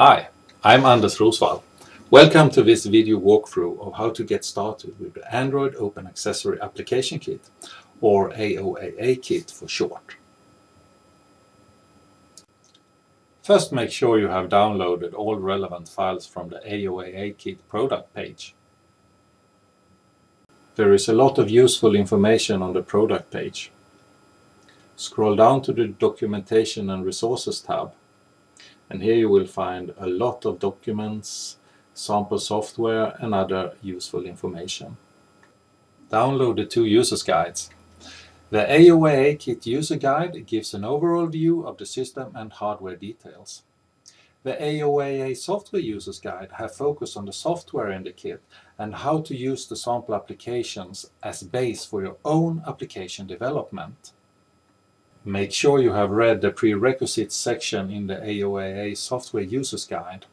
Hi, I'm Anders Rosvall. Welcome to this video walkthrough of how to get started with the Android Open Accessory Application Kit, or AOAA Kit for short. First make sure you have downloaded all relevant files from the AOAA Kit product page. There is a lot of useful information on the product page. Scroll down to the Documentation and Resources tab and here you will find a lot of documents, sample software and other useful information. Download the two users guides. The AOAA Kit user guide gives an overall view of the system and hardware details. The AOAA software users guide have focused on the software in the kit and how to use the sample applications as base for your own application development. Make sure you have read the prerequisites section in the AOAA software users guide.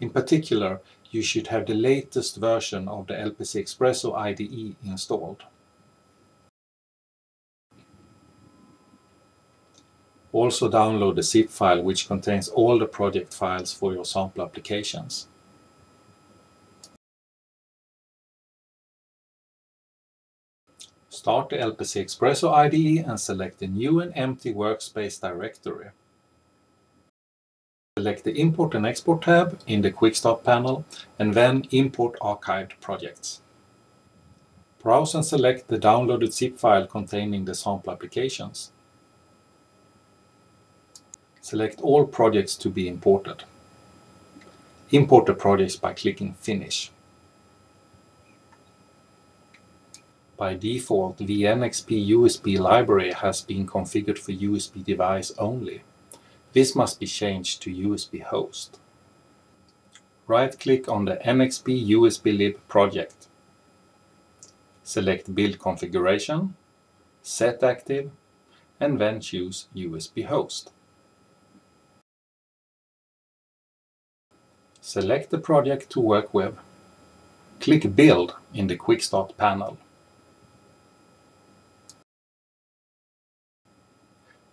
In particular, you should have the latest version of the LPCXpresso IDE installed. Also download the zip file which contains all the project files for your sample applications. Start the LPCXpresso IDE and select the new and empty workspace directory. Select the Import and Export tab in the Quick Start panel and then Import Archived Projects. Browse and select the downloaded zip file containing the sample applications. Select all projects to be imported. Import the projects by clicking Finish. By default, the NXP USB library has been configured for USB device only. This must be changed to USB host. Right-click on the NXP USB lib project. Select Build Configuration, Set Active, and then choose USB host. Select the project to work with. Click Build in the Quick Start panel.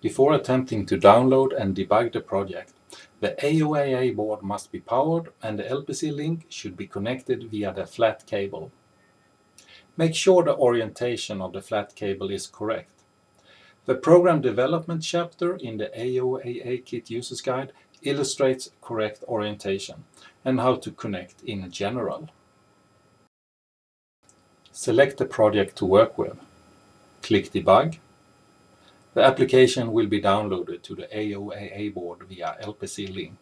Before attempting to download and debug the project, the AOAA board must be powered and the LPC link should be connected via the flat cable. Make sure the orientation of the flat cable is correct. The program development chapter in the AOAA Kit Users Guide illustrates correct orientation and how to connect in general. Select the project to work with. Click Debug the application will be downloaded to the AOAA board via LPC link.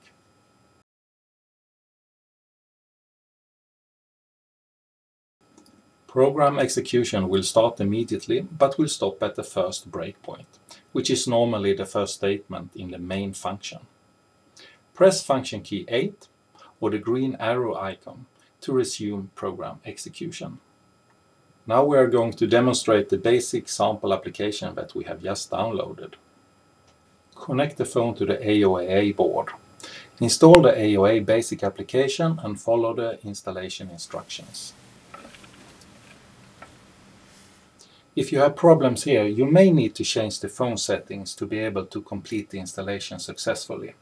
Program execution will start immediately but will stop at the first breakpoint, which is normally the first statement in the main function. Press function key 8 or the green arrow icon to resume program execution. Now we are going to demonstrate the basic sample application that we have just downloaded. Connect the phone to the AOAA board. Install the AOA basic application and follow the installation instructions. If you have problems here, you may need to change the phone settings to be able to complete the installation successfully.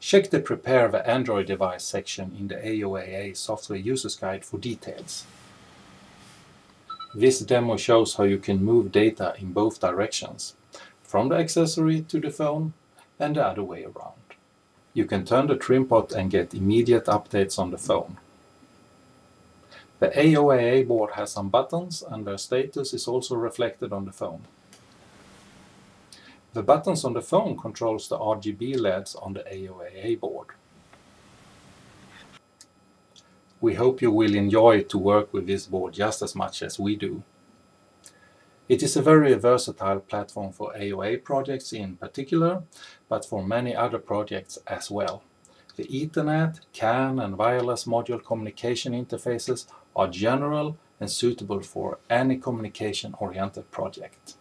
Check the Prepare the Android device section in the AOAA Software Users Guide for details. This demo shows how you can move data in both directions, from the accessory to the phone and the other way around. You can turn the trim pot and get immediate updates on the phone. The AOAA board has some buttons and their status is also reflected on the phone. The buttons on the phone controls the RGB LEDs on the AOAA board. We hope you will enjoy to work with this board just as much as we do. It is a very versatile platform for AOA projects in particular, but for many other projects as well. The Ethernet, CAN and wireless module communication interfaces are general and suitable for any communication-oriented project.